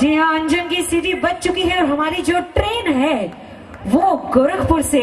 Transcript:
जी हाँ अंजन की सीढ़ी बच चुकी है और हमारी जो ट्रेन है, वो गोरखपुर से